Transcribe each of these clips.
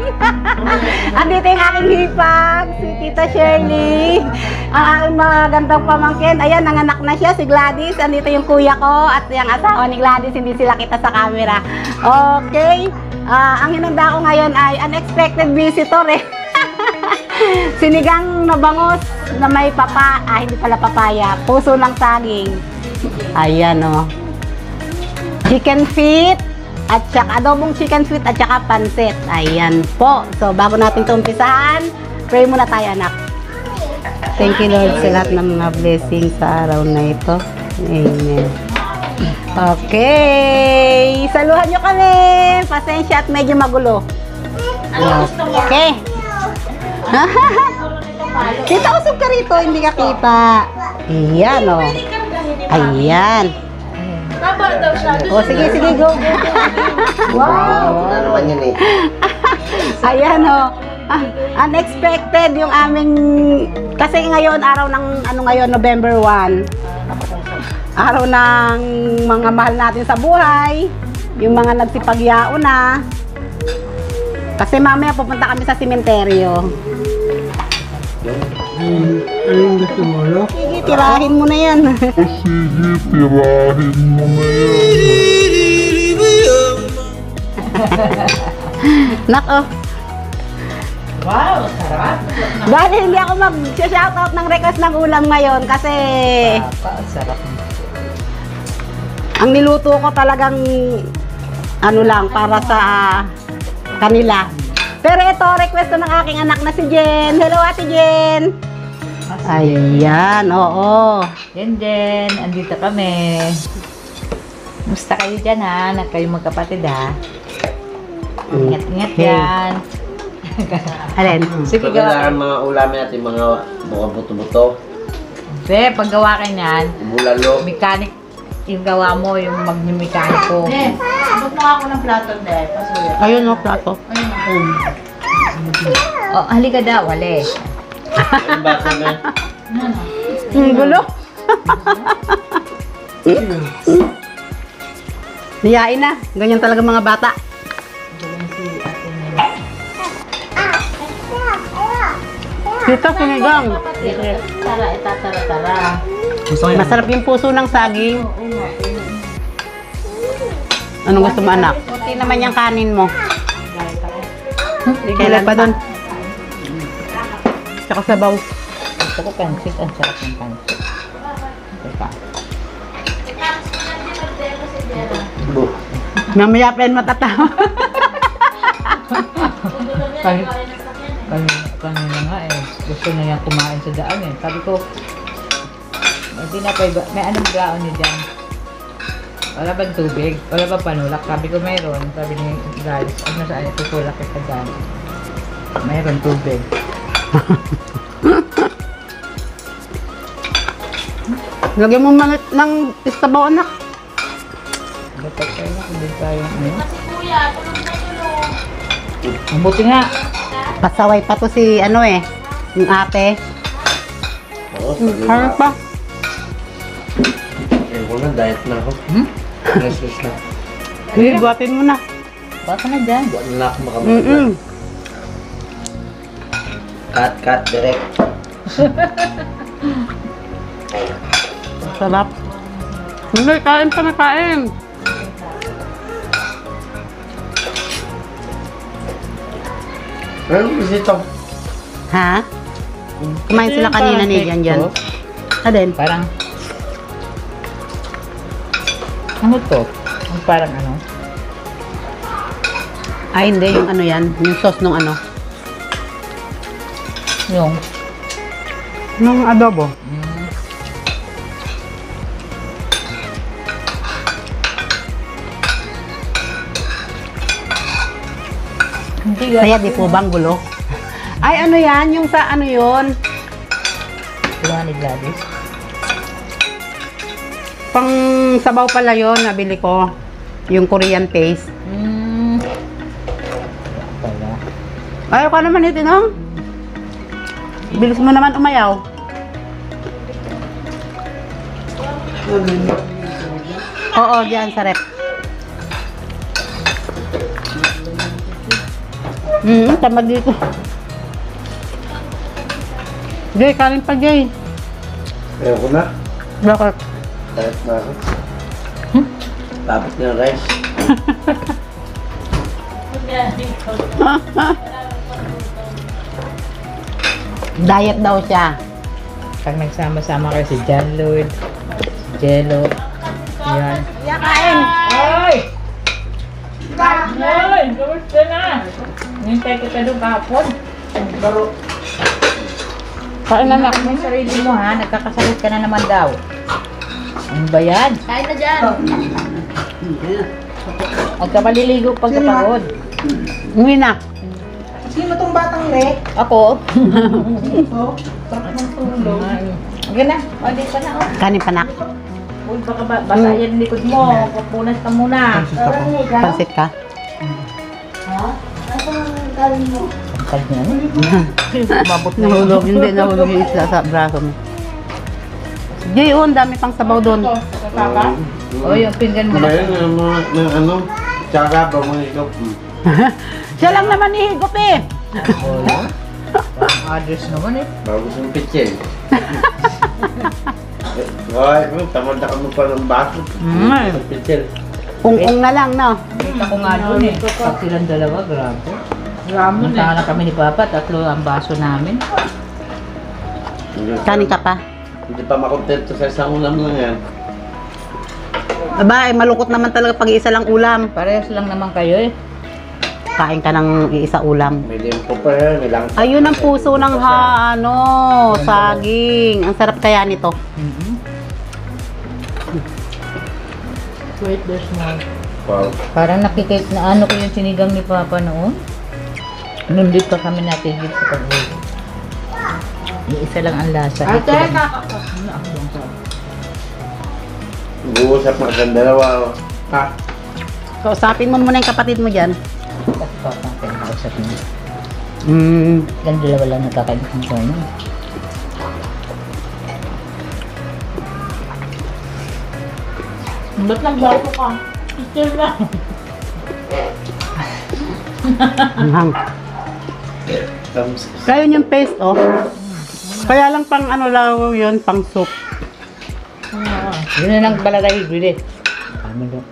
Andito yung aking hipag, si Tita Shirley. Ang aking magandang pamangkin. Ayan, nanganak na siya, si Gladys. Andito yung kuya ko at yung asawa ni Gladys. Hindi sila kita sa camera. Okay. Ah, ang hinanda ko ngayon ay unexpected visitor eh. Sinigang na bangos na may papa, ah hindi pala papaya, puso ng saging. Ayan oh. Chicken feet at saka adobong chicken feet at saka pansit. Ayan po. So bago natin ito umpisahan, pray muna tayo anak. Thank you Lord sa lahat ng mga blessings sa araw na ito. Amen. Okay. Saluhan nyo kami. Pasensya at medyo magulo. Okay. kita usog ka rito, hindi ka kita. Ayan o. Ayan. O sige, sige, go, go. Wow. Wala naman yun eh. Ayan o. Ah, unexpected yung aming kasi ngayon araw ng ano ngayon November 1 araw ng mga mahal natin sa buhay yung mga nagsipagyao na kasi mamaya pupunta kami sa simenteryo Anong gusto mo, no? sige tirahin mo na yan Tirahin mo na yan. nako Wow, sarap. Dahil hindi ako mag-shoutout ng request ng ulam ngayon kasi ang niluto ko talagang ano lang para sa kanila. Pero ito, request ng aking anak na si Jen. Hello, Ate Jen. Ayan, oo. Yan din, andito kami. Musta kayo dyan ha? Na kayo magkapatid ha? Ingat-ingat Okay. yan. Alin? Sige, Pag gawa ang mga ulamin natin, mga mga buto-buto, Sige, paggawa ka niyan, bulalo. mechanic, yung gawa mo, yung magni-mekaniko. Ayun, no, plato. Oh, halika daw, wale. Ang basa na. Ang gulo. Niyain na. Ganyan talaga mga bata. Dito, sinigang. Tara, ita, tara, tara. Masarap yung puso ng saging. Anong gusto mo, anak? Puti naman yung kanin mo. Kailan pa doon? Tsaka sabaw. Gusto ko pansit, ang sarap ng pansit. Teka. Bu. Mamaya pa yan matatawa. Kani, kani, kanina nga eh. Gusto na yan kumain sa daan eh. Sabi ko, hindi na pa iba. May anong gaon niyo dyan? Wala bang tubig? Wala bang panulak? Sabi ko mayroon. Sabi ni guys, ano saan tutulak kita dyan? Mayroon tubig. Lagyan mo man ng istabaw, anak. Dapat kayo na kung din tayo. Ano? Ang buti nga. Pasaway pa to si, ano eh, yung ate. Oo, sabi Harap pa. Eh, wala, diet na ako. Hmm? Restless na. Hindi, buhatin mo na. Baka na dyan. Buwan na ako Mm-mm. makamagod. Cut, cut, direct. Sarap. Hindi, kain pa na kain. Ano bisita? Ha? Kumain sila kanina ni Jan Jan. Adin? Parang, ano to? Ang parang ano? Ay, hindi. Yung ano yan. Yung sauce nung ano. Yung, Nung adobo. mm, hindi Kaya di po bang gulo? Ay, ano yan? Yung sa ano yun? Gawa ni Gladys. Pang sabaw pala yun. Nabili ko. Yung Korean paste. Mm. Ayaw ka naman ito, no? Bilis mo naman umayaw. Oo, diyan sa rep. Hmm, tamad dito. Jay, kanin pa, Jay. Ayoko na. Bakit? Diet na ako. Tapos na yung rice. Diet daw siya. Pag nagsama-sama kayo si John Lloyd, si Jello, yan. Kaya kain. Ay! Ay! Kamusta na? Nintay kita doon kahapon. Baro. Kain na nak. May sarili mo ha, nagkakasakit ka na naman daw. Ano ba yan? Kain na dyan. Huwag ka maliligo pagkapagod. Uwi na. Sino mo tong batang re? Ako? Oh, sarap ng tulog. Huwag na, o dito na o. Kanin pa nak. Uy, baka ba, basa yan likod mo. Pupunas ka muna. Pansit ka. Ang niya. Umabot na yun. Nahulog, hindi nahulog yung isla sa braso mo. Jay, oh, ang dami pang sabaw doon. O, yung pinggan mo na. yun, ng mga, ng ano, tsaka ba ikaw? Hmm. Siya lang naman ihigop eh. Wala. Others naman eh. Bago sa pitsin. Ay, oh, tamad na kami pa ng baso. Mm. Pitsin. Kung-kung na lang, no? Kita ko nga doon eh. Pag silang dalawa, grabe. Nagtaka na kami ni Papa, tatlo ang baso namin. Kanin ka pa. Hindi pa makontento sa isang ulam lang yan. Aba, eh, malungkot naman talaga pag isa lang ulam. Parehas lang naman kayo eh. Kain ka ng isa ulam. May limpo pa yan, may lang. Ayun ang puso ng ha, ano, saging. Ang sarap kaya nito. Wait, there's more. Wow. Parang nakikita na ano ko yung sinigang ni Papa noon. Nundit pa kami natin dito sa pag Yung isa lang ang lasa. Ate, lang. Nag-uusap na kang dalawa. Ha? Kausapin mo muna yung kapatid mo dyan. Kasi Papa, pinakausap niya. Hmm. Yan dalawa lang nagkakain ng kanya. Ba't nagbago ka? Still. Thumbs. Kaya yung paste, oh. Kaya lang pang ano lang yun, pang soup. Yun na lang pala tayo bili. Ano doon?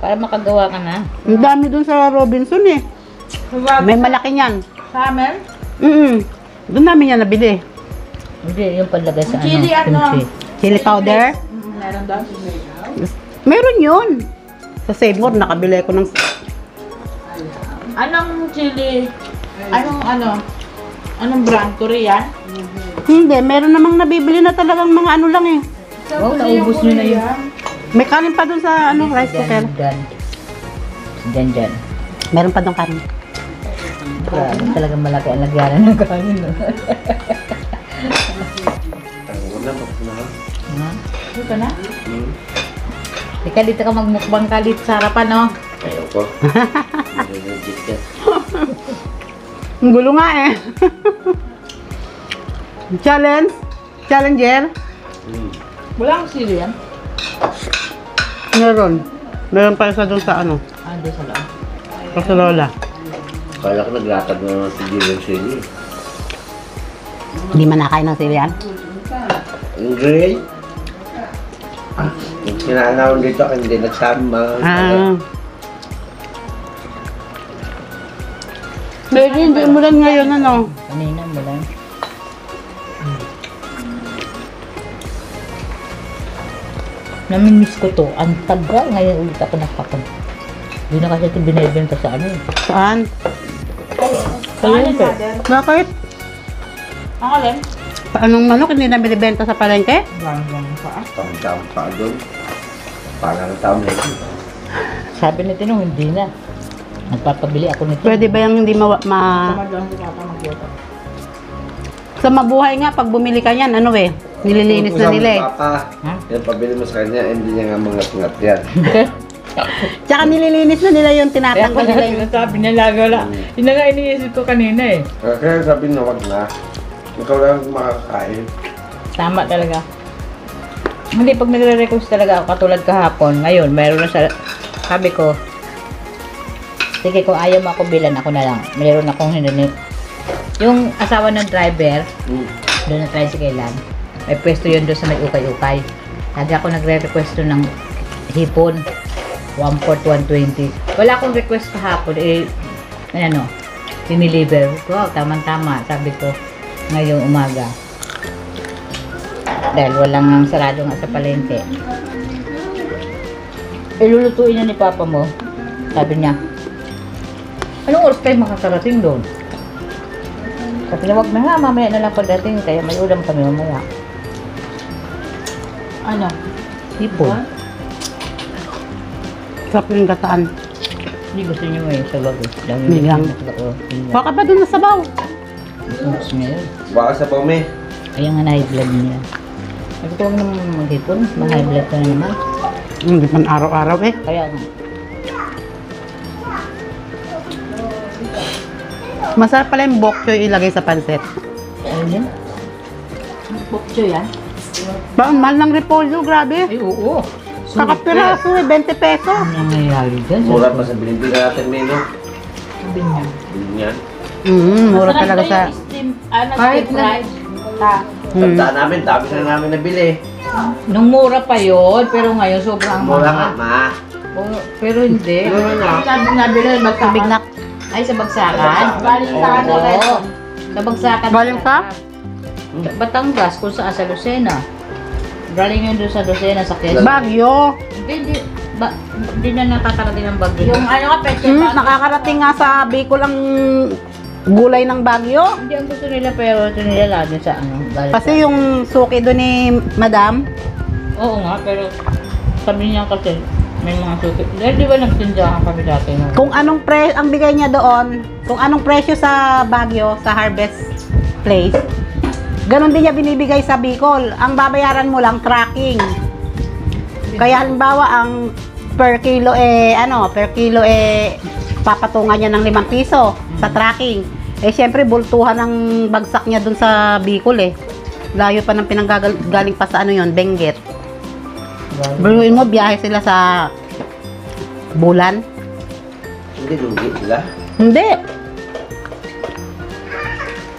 Para makagawa ka na. Ang dami dun sa Robinson eh. May malaki niyan. Sa amin? Mm Doon namin yan nabili. Hindi, yung palagay sa Chili ano. ano? kimchi. Chili powder. Mm, Meron daw. Meron yun. Sa Save More, nakabili ko ng... Anong chili? Anong ano? Anong brand? Korean? Hindi, meron namang nabibili na talagang mga ano lang eh. Oh, naubos nyo na yun. May kanin pa dun sa ano, rice cooker. Dyan. Dyan, dyan. Meron pa dun kanin. Grabe, talagang malaki ang lagyanan ng kanin. no? Tango na, bakit na. Ha? Dito na? Hmm. Ika dito ka magmukbang ka dito sa harapan, no? Ayoko. Ang gulo nga eh. Challenge? Challenger? Hmm. Walang chili yan. Meron. Meron pa isa dun sa ano, Ah, doon sa loob. sa Lola. Kala ko naglatag na naman si Gillian Sili. Hindi man nakain ng sili yan. Ang gray. Ah, yung sinanaw dito, hindi nagsabi mga... Ah. Pwede, hindi umulan ngayon ano. Kanina mo lang. Namimiss ko to. Ang tagal ngayon ulit ako nakapag. Hindi na kasi ito binibenta sa ano. eh. Saan? Palengke. Bakit? Ang alin? Anong manok hindi na binibenta sa palengke? Ganggang pa. Tama-tama pa doon. Parang ito. Sabi ni Tinong, hindi na. Nagpapabili ako nito. Pwede ba yung hindi ma... ma sa mabuhay nga, pag bumili ka yan, ano eh, nililinis na nila eh. Papa, yan pabili mo sa kanya, hindi niya nga mangat-ngat yan. Tsaka nililinis na nila yung tinatanggal nila yung... sinasabi niya lagi wala. Yun na nga iniisip ko kanina eh. Kaya sabi na wag na. Ikaw lang makakain. Tama talaga. Hindi, pag nagre-request talaga ako, katulad kahapon, ngayon, meron na sa, sabi ko, sige, kung ayaw mo ako bilan, ako na lang. Meron akong hindi, yung asawa ng driver, Mm. doon na tricycle lang, may pwesto yun doon sa may ukay-ukay. Lagi ako nagre-request doon ng hipon, 1 port 120. Wala akong request kahapon, eh, ano, diniliver. Wow, tama-tama, sabi ko, ngayong umaga. Dahil walang ang sarado nga sa palengke. Ilulutuin na ni Papa mo. Sabi niya, anong oras kayo makakarating doon? Sabi niya, wag na nga, mamaya na lang pagdating, kaya may ulam kami mamaya. Ano? Hipon. Sarap yung gataan. Hindi gusto niyo ngayon sa bago. Dami Hindi lang. Oo, yun lang. Baka pa dun na sabaw. Niya yun. Baka sa pome. Kaya nga na-high blood niya. Sabi ko, huwag naman maghipon. Ma-high blood ka na naman. Hindi man araw-araw eh. Kaya nga. Masarap pala yung bok choy ilagay sa pansit. Ano yun? Bokcho yan? Ba, ang mahal ng repolyo, grabe. Ay, oo. Kakapiraso eh, 20 peso. Ano nangyayari dyan? Mura pa sa binibili natin, Mino. Sabi niya. Bilhin yan. Mm, mura Masarap talaga ba sa... yung steam, Kahit steam na- fried? Ta. Tandaan namin, dami na namin nabili. Nung mura pa yon pero ngayon sobrang Mura nga, mahal. ma. Oo, pero hindi. Sabi nabili, magkakabig Big Mac. Ay, sa bagsakan? Galing sa ano. Quezon. Sa bagsakan. Galing sa? Batangas, kung saan sa Lucena. Galing yun doon sa Lucena, sa Quezon. Bagyo. Hindi, hindi. Ba, hindi na nakakarating ng bagyo. Yung ano ka, peche Mm, ba? nakakarating nga sa Bicol ang gulay ng Bagyo. Hindi ang gusto nila pero ito nila lagi sa ano. Kasi yung suki doon ni Madam, Oo nga, pero sabi niya kasi may mga suki. Dahil di ba nagtindahan kami dati no? kung anong pre ang bigay niya doon, kung anong presyo sa Bagyo, sa Harvest Place, ganun din niya binibigay sa Bicol. Ang babayaran mo lang tracking. Kaya halimbawa ang per kilo eh ano, per kilo eh papatungan niya ng 5 piso sa tracking. Eh syempre bultuhan ng bagsak niya dun sa Bicol eh. Layo pa ng pinanggagaling pa sa ano yon, Benguet. Biruin mo, biyahe sila sa bulan. Hindi, lugi sila. Hindi.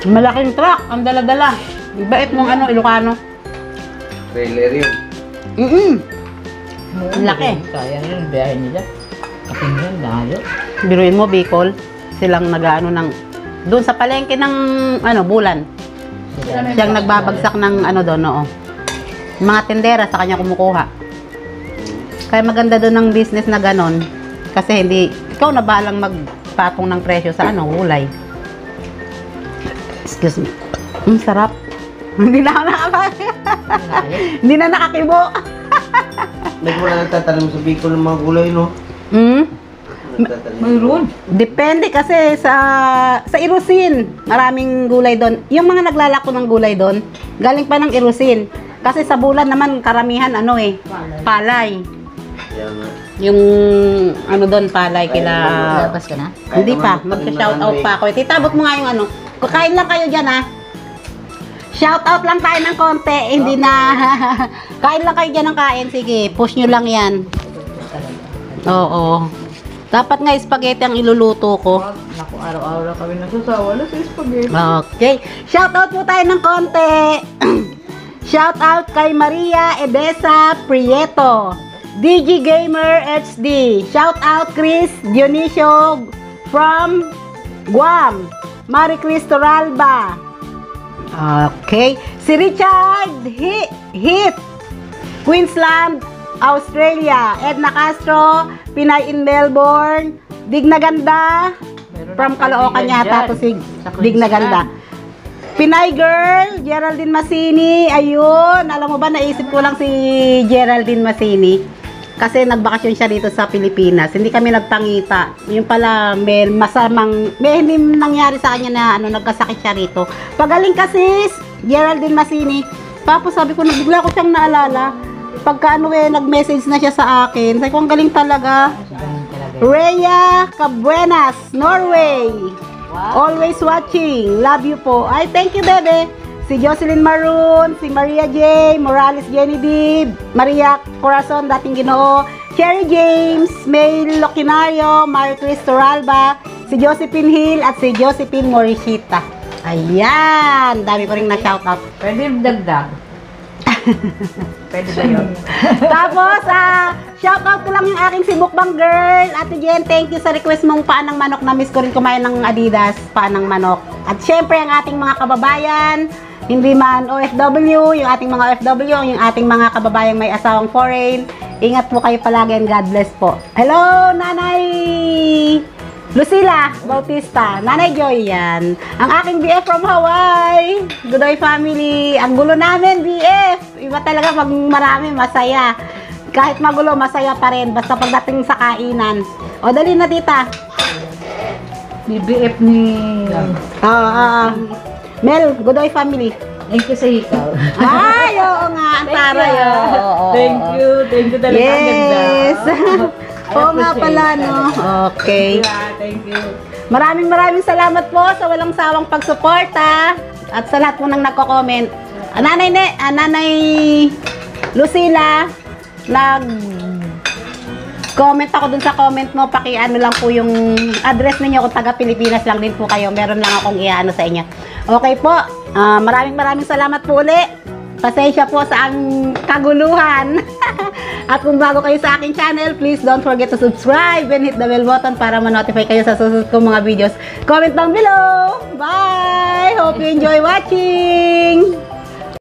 Malaking truck, ang dala-dala. Bait mong ano, Ilocano. Trailer yun. Mm Oo, Laki. Kaya rin ang biyahe nila. Kasi yun, layo. Biruin mo, Bicol. Silang nag-ano ng... Doon sa palengke ng ano, bulan. Siyang nagbabagsak ng ano doon, oo. Mga tendera sa kanya kumukuha. Kaya maganda doon ng business na ganon. Kasi hindi, ikaw na balang magpatong ng presyo sa ano, gulay. Excuse me. Ang sarap. Hindi na ako nakapag... Hindi na nakakibo. May wala nagtatanim sa Bicol ng mga gulay, no? Hmm? Nagtatanim. Mayroon. Depende kasi sa sa Irusin. Maraming gulay doon. Yung mga naglalako ng gulay doon, galing pa ng Irusin. Kasi sa bulan naman karamihan ano eh, palay. Kaya nga. Yung ano doon palay kila Labas ka na? Hindi Kaya pa, pag out pa ako. Titabot mo nga yung ano. Kakain lang kayo diyan ha. Shout out lang tayo ng konti, hindi na kain lang kayo diyan ng kain. Sige, push nyo lang 'yan. Oo. Dapat nga spaghetti ang iluluto ko. Naku, araw-araw kami nasasawa na sa spaghetti. Okay. Shout out po tayo ng konti. Shout out kay Maria Edesa Prieto. DG Gamer HD. Shout out Chris Dionisio from Guam. Marie Chris Toralba. Okay. Si Richard Hit. Hit. Queensland, Australia. Edna Castro, Pinay in Melbourne. Dignaganda. From Caloocan yata to si Dignaganda. Pinay Girl, Geraldine Masini. Ayun, alam mo ba, naisip ko lang si Geraldine Masini. Kasi nagbakasyon siya dito sa Pilipinas. Hindi kami nagpangita. Yung pala, may masamang, may nangyari sa kanya na ano, nagkasakit siya rito. Pagaling kasi, Geraldine Masini. Tapos sabi ko, bigla ko siyang naalala. Pagka ano eh, nag-message na siya sa akin. Sabi ko, ang galing talaga. Rhea Cabuenas, Norway. Always watching. Love you po. Ay, thank you, bebe. Si Jocelyn Maroon, si Maria J, Morales Dib, Maria Corazon, dating ginoo, Cherry James, May Locinario, Mario Chris Toralba, si Josephine Hill, at si Josephine Morishita. Ayan! Dami ko rin na-shoutout. Pwede dagdag. Pwede ba yun? Tapos, ah, shoutout ko lang yung aking si Mukbang Girl. Ate Jen, thank you sa request mong paan ng manok. Na-miss ko rin kumain ng Adidas, paan ng manok. At syempre, ang ating mga kababayan, hindi man OFW, yung ating mga OFW, yung ating mga kababayang may asawang foreign. Ingat po kayo palagi and God bless po. Hello, Nanay Lucila Bautista, Nanay Joy yan. Ang aking BF from Hawaii, Godoy family. Ang gulo namin, BF. Iba talaga pag marami, masaya. Kahit magulo, masaya pa rin. Basta pagdating sa kainan. O, dali na, tita. Ni... Oo, oo, oo. Mel, Godoy family. Thank you sa ikaw. Ay, oo nga, ang taray. oo, oo, oo. Thank you. Thank you talaga. Ang ganda. Yes. I Oo nga appreciate pala, that. no? Okay. Thank you. Maraming maraming salamat po sa walang sawang pagsuporta at sa lahat po ng nagko-comment. Ah, Nanay ne, ah, Nanay Lucila, nag comment ako dun sa comment mo, paki-ano lang po yung address ninyo kung taga Pilipinas lang din po kayo. Meron lang akong iaano sa inyo. Okay po. Ah, maraming maraming salamat po uli. Pasensya po sa ang kaguluhan. At kung bago kayo sa aking channel, please don't forget to subscribe and hit the bell button para ma-notify kayo sa susunod kong mga videos. Comment down below! Bye! Hope you enjoy watching!